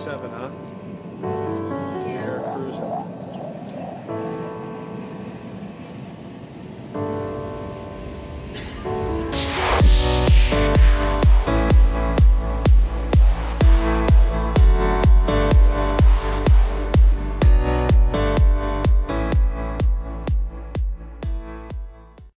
seven, huh?